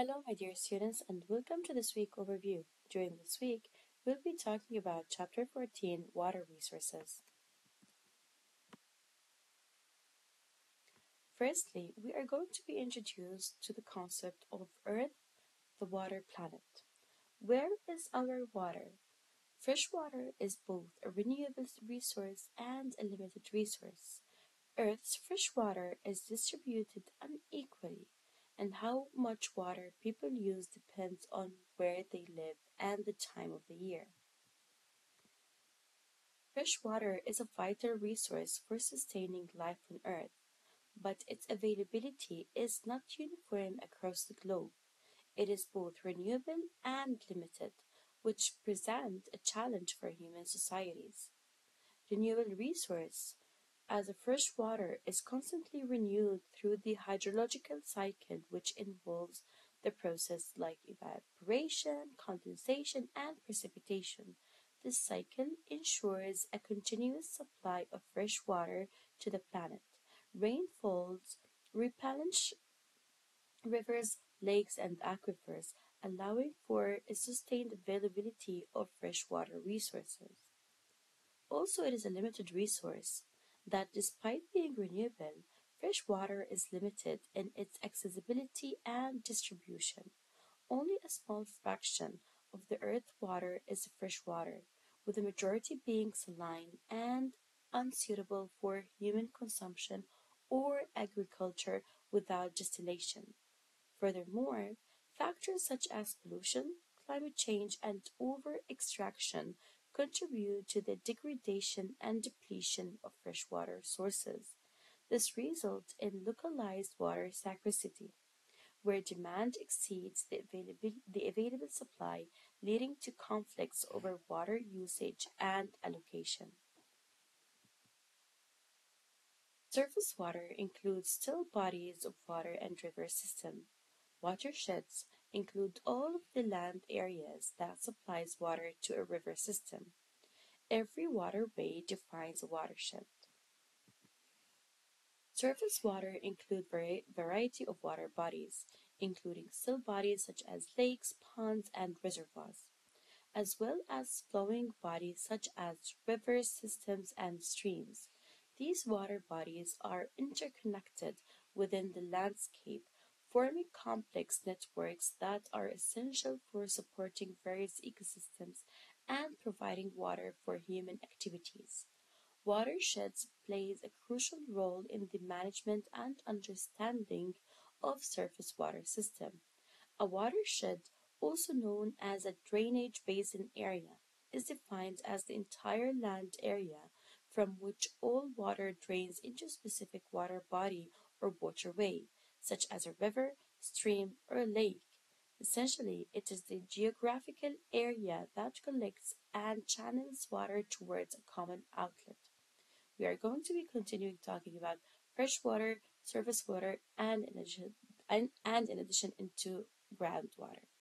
Hello, my dear students, and welcome to this week overview. During this week, we'll be talking about Chapter 14 Water Resources. Firstly, we are going to be introduced to the concept of Earth, the water planet. Where is our water? Fresh water is both a renewable resource and a limited resource. Earth's fresh water is distributed unequally and how much water people use depends on where they live and the time of the year. Fresh water is a vital resource for sustaining life on Earth, but its availability is not uniform across the globe. It is both renewable and limited, which present a challenge for human societies. Renewable resource as a fresh water is constantly renewed through the hydrological cycle which involves the process like evaporation, condensation, and precipitation. This cycle ensures a continuous supply of fresh water to the planet. Rainfalls replenish rivers, lakes, and aquifers, allowing for a sustained availability of freshwater resources. Also, it is a limited resource that despite being renewable, fresh water is limited in its accessibility and distribution. Only a small fraction of the earth's water is fresh water, with the majority being saline and unsuitable for human consumption or agriculture without distillation. Furthermore, factors such as pollution, climate change, and over extraction contribute to the degradation and depletion of freshwater sources. This results in localized water scarcity, where demand exceeds the available, the available supply, leading to conflicts over water usage and allocation. Surface water includes still bodies of water and river system. Watersheds include all of the land areas that supplies water to a river system. Every waterway defines a watershed. Surface water include a variety of water bodies, including still bodies such as lakes, ponds, and reservoirs, as well as flowing bodies such as rivers, systems, and streams. These water bodies are interconnected within the landscape forming complex networks that are essential for supporting various ecosystems and providing water for human activities. Watersheds plays a crucial role in the management and understanding of surface water system. A watershed, also known as a drainage basin area, is defined as the entire land area from which all water drains into a specific water body or waterway such as a river, stream, or lake. Essentially, it is the geographical area that collects and channels water towards a common outlet. We are going to be continuing talking about fresh water, surface water, and in addition, and, and in addition into groundwater.